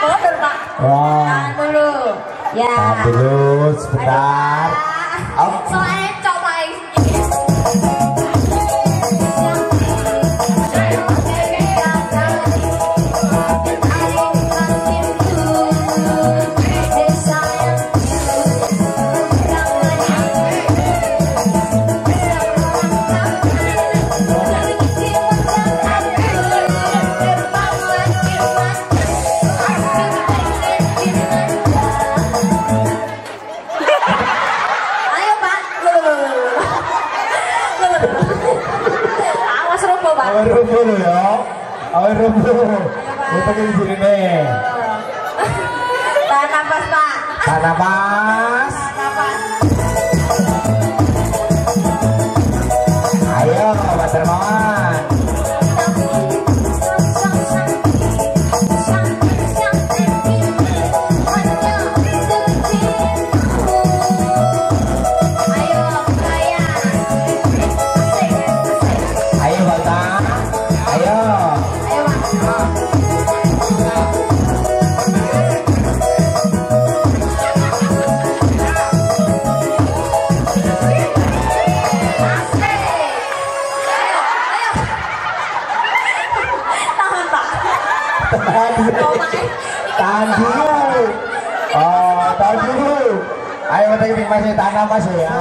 Mundur Pak. Wah. Tahan dulu. Ya. Tahan dulu sebentar. Soalnya Lo ya. Awal rumbu. Kita di sini nih. Tahan nafas Pak. Tahan nafas. Tahan nafas. Mas Hermawan. Tahan dulu. Oh, tahan dulu. Ayo kita masih tanam mas ya.